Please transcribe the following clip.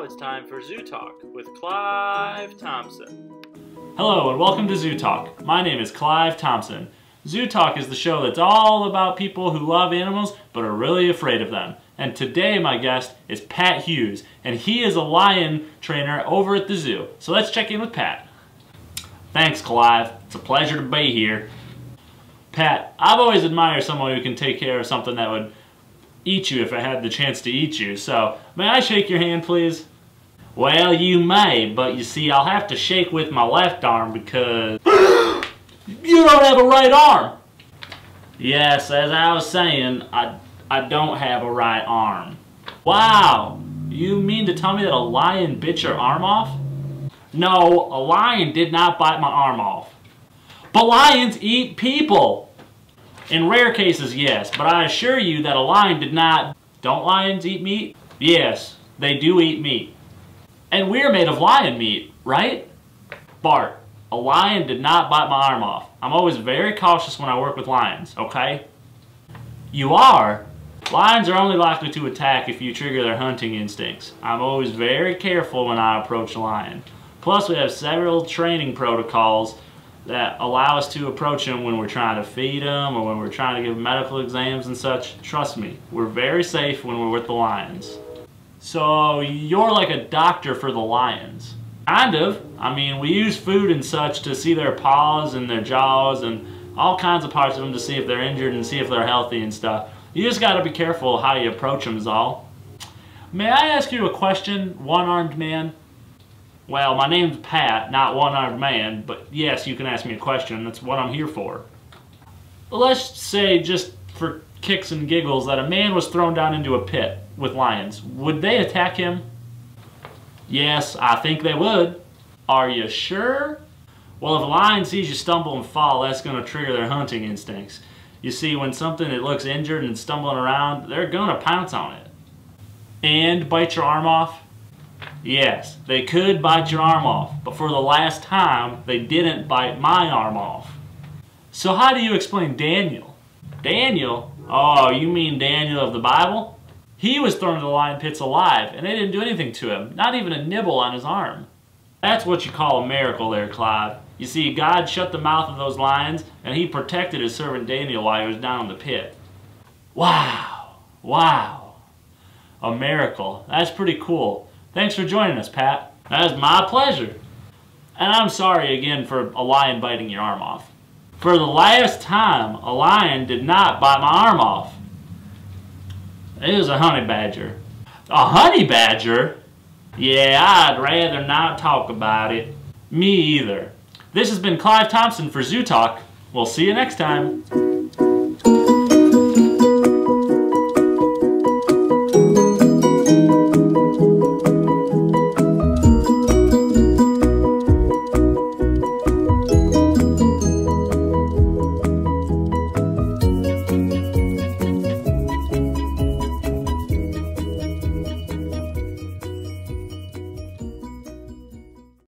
now it's time for Zoo Talk with Clive Thompson. Hello and welcome to Zoo Talk. My name is Clive Thompson. Zoo Talk is the show that's all about people who love animals but are really afraid of them. And today my guest is Pat Hughes and he is a lion trainer over at the zoo. So let's check in with Pat. Thanks Clive. It's a pleasure to be here. Pat, I've always admired someone who can take care of something that would eat you if it had the chance to eat you. So, may I shake your hand, please? Well, you may, but you see, I'll have to shake with my left arm because you don't have a right arm. Yes, as I was saying, I, I don't have a right arm. Wow, you mean to tell me that a lion bit your arm off? No, a lion did not bite my arm off. But lions eat people. In rare cases, yes, but I assure you that a lion did not... Don't lions eat meat? Yes, they do eat meat. And we're made of lion meat, right? Bart, a lion did not bite my arm off. I'm always very cautious when I work with lions, okay? You are? Lions are only likely to attack if you trigger their hunting instincts. I'm always very careful when I approach a lion. Plus, we have several training protocols that allow us to approach them when we're trying to feed them or when we're trying to give medical exams and such. Trust me, we're very safe when we're with the lions. So you're like a doctor for the lions. Kind of. I mean, we use food and such to see their paws and their jaws and all kinds of parts of them to see if they're injured and see if they're healthy and stuff. You just got to be careful how you approach them is all. May I ask you a question, one-armed man? Well, my name's Pat, not one-armed man, but yes, you can ask me a question. That's what I'm here for. Let's say, just for kicks and giggles, that a man was thrown down into a pit with lions. Would they attack him? Yes, I think they would. Are you sure? Well, if a lion sees you stumble and fall, that's going to trigger their hunting instincts. You see, when something that looks injured and stumbling around, they're going to pounce on it. And bite your arm off? Yes, they could bite your arm off, but for the last time, they didn't bite my arm off. So how do you explain Daniel? Daniel? Oh, you mean Daniel of the Bible? He was thrown into the lion pits alive, and they didn't do anything to him, not even a nibble on his arm. That's what you call a miracle there, Clive. You see, God shut the mouth of those lions, and he protected his servant Daniel while he was down in the pit. Wow, wow, a miracle. That's pretty cool. Thanks for joining us, Pat. That is my pleasure. And I'm sorry again for a lion biting your arm off. For the last time, a lion did not bite my arm off. It was a honey badger. A honey badger? Yeah, I'd rather not talk about it. Me either. This has been Clive Thompson for Zoo Talk. We'll see you next time.